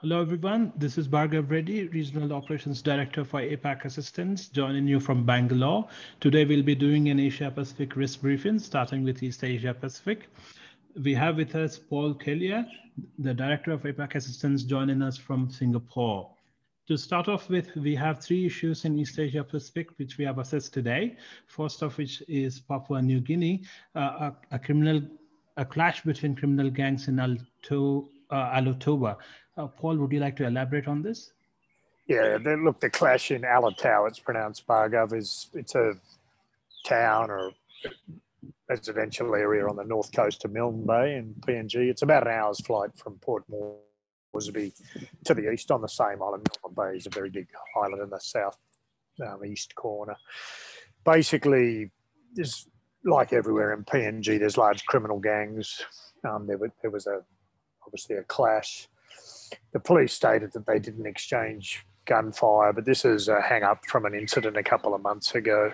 Hello, everyone. This is Bhargav Reddy, Regional Operations Director for APAC Assistance, joining you from Bangalore. Today, we'll be doing an Asia Pacific risk briefing, starting with East Asia Pacific. We have with us Paul Kelliher, the Director of APAC Assistance, joining us from Singapore. To start off with, we have three issues in East Asia Pacific, which we have assessed today. First of which is Papua New Guinea, uh, a, a, criminal, a clash between criminal gangs in Alto, uh, Alotova. Uh, Paul, would you like to elaborate on this? Yeah, the, look, the clash in Alotau, it's pronounced Bhargav, is it's a town or residential area on the north coast of Milne Bay in PNG. It's about an hour's flight from Port Moresby to the east on the same island. Milne Bay is a very big island in the south um, east corner. Basically, there's like everywhere in PNG, there's large criminal gangs. Um, there, there was a obviously a clash the police stated that they didn't exchange gunfire, but this is a hang up from an incident a couple of months ago.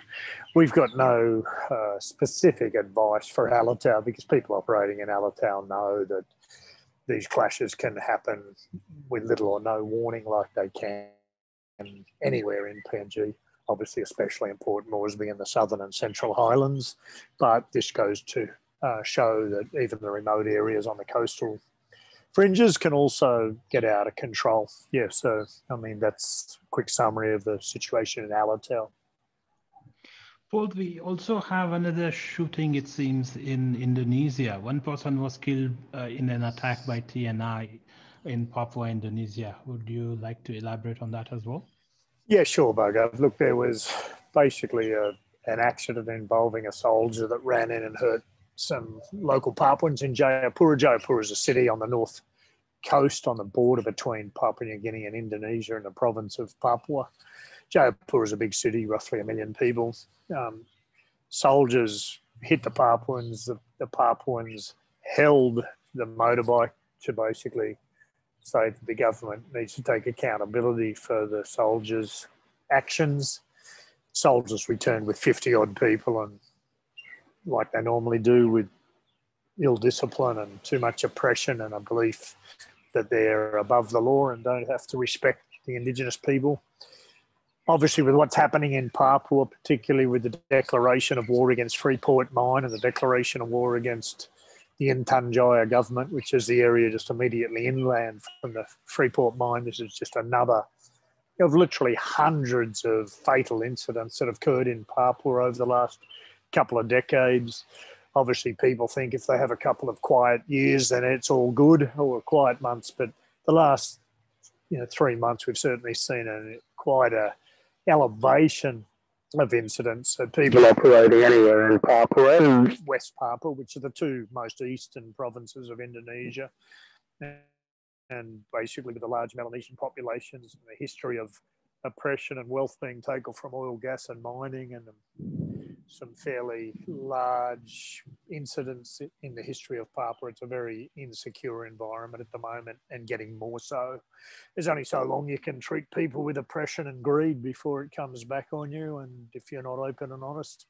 We've got no uh, specific advice for Alotau because people operating in Alotau know that these clashes can happen with little or no warning, like they can anywhere in PNG. Obviously, especially in Port Moresby in the southern and central highlands. But this goes to uh, show that even the remote areas on the coastal fringes can also get out of control. Yeah, so I mean that's a quick summary of the situation in Alotau. Paul, we also have another shooting, it seems, in Indonesia. One person was killed uh, in an attack by TNI in Papua, Indonesia. Would you like to elaborate on that as well? Yeah, sure, Bhargav. Look, there was basically a, an accident involving a soldier that ran in and hurt some local Papuans in Jayapura. Jayapura is a city on the north coast on the border between Papua New Guinea and Indonesia in the province of Papua. Jayapura is a big city, roughly a million people. Um, soldiers hit the Papuans. The, the Papuans held the motorbike to basically say that the government needs to take accountability for the soldiers' actions. Soldiers returned with 50 odd people and like they normally do with ill discipline and too much oppression and a belief that they're above the law and don't have to respect the Indigenous people. Obviously, with what's happening in Papua, particularly with the declaration of war against Freeport Mine and the declaration of war against the Intan Jaya government, which is the area just immediately inland from the Freeport Mine, this is just another of literally hundreds of fatal incidents that have occurred in Papua over the last couple of decades. Obviously, people think if they have a couple of quiet years, then it's all good, or quiet months. But the last, you know, three months, we've certainly seen a quite a elevation of incidents of people operating anywhere in Papua and West Papua, which are the two most eastern provinces of Indonesia. And basically, with the large Melanesian populations and the history of oppression and wealth being taken from oil, gas, and mining, and some fairly large incidents in the history of Papua. It's a very insecure environment at the moment and getting more so. There's only so long you can treat people with oppression and greed before it comes back on you. And if you're not open and honest,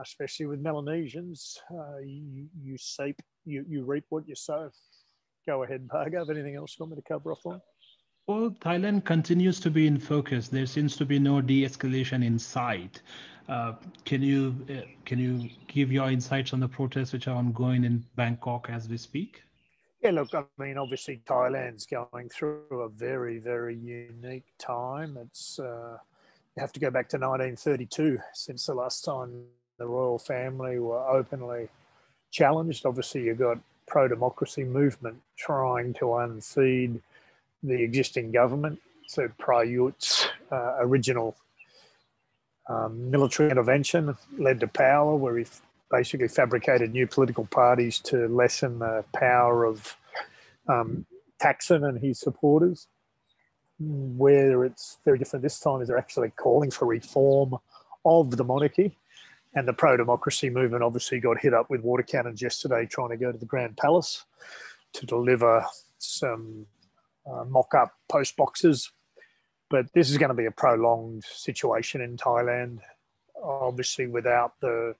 especially with Melanesians, uh, you, you, you, you reap what you sow. Go ahead, Bhargav. Anything else you want me to cover off on? Well, Thailand continues to be in focus. There seems to be no de-escalation in sight. Uh, can you uh, can you give your insights on the protests which are ongoing in Bangkok as we speak? Yeah, look, I mean, obviously Thailand's going through a very very unique time. It's uh, you have to go back to 1932 since the last time the royal family were openly challenged. Obviously, you've got pro-democracy movement trying to unseat the existing government. So Prayut's uh, original um, military intervention led to power, where he basically fabricated new political parties to lessen the power of um, Thaksin and his supporters. Where it's very different this time is they're actually calling for reform of the monarchy. And the pro democracy movement obviously got hit up with water cannons yesterday trying to go to the Grand Palace to deliver some uh, mock up post boxes but this is going to be a prolonged situation in Thailand, obviously without the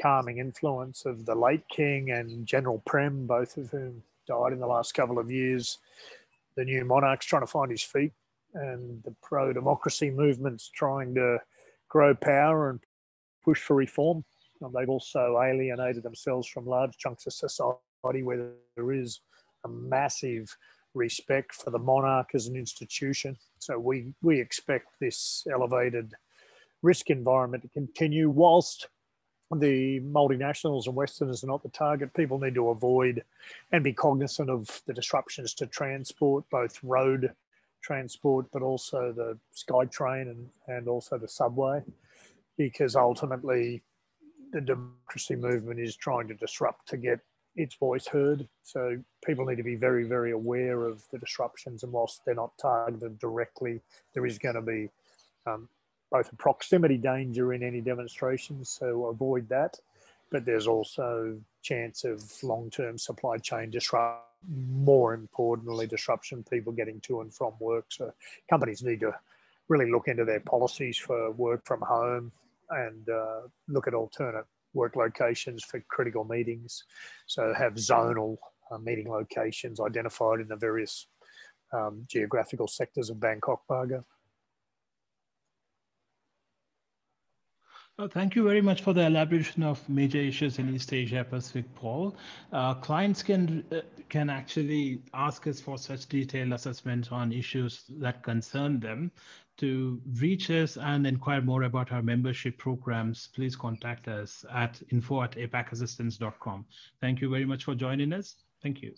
calming influence of the late king and General Prem, both of whom died in the last couple of years. the new monarch's trying to find his feet, and the pro democracy movement's trying to grow power and push for reform. And they've also alienated themselves from large chunks of society where there is a massive respect for the monarch as an institution. So we, we expect this elevated risk environment to continue whilst the multinationals and Westerners are not the target. People need to avoid and be cognizant of the disruptions to transport, both road transport, but also the SkyTrain and, and also the subway, because ultimately the democracy movement is trying to disrupt to get its voice heard. So people need to be very, very aware of the disruptions. And whilst they're not targeted directly, there is going to be um, both a proximity danger in any demonstrations, so avoid that. But there's also chance of long-term supply chain disruption. More importantly, disruption, people getting to and from work. So companies need to really look into their policies for work from home and uh, look at alternate work locations for critical meetings. So have zonal uh, meeting locations identified in the various um, geographical sectors of Bangkok, Bhargav. Uh, thank you very much for the elaboration of major issues in East Asia Pacific, Paul. Uh, clients can uh, can actually ask us for such detailed assessments on issues that concern them. To reach us and inquire more about our membership programs, please contact us at info at apacassistance.com. Thank you very much for joining us. Thank you.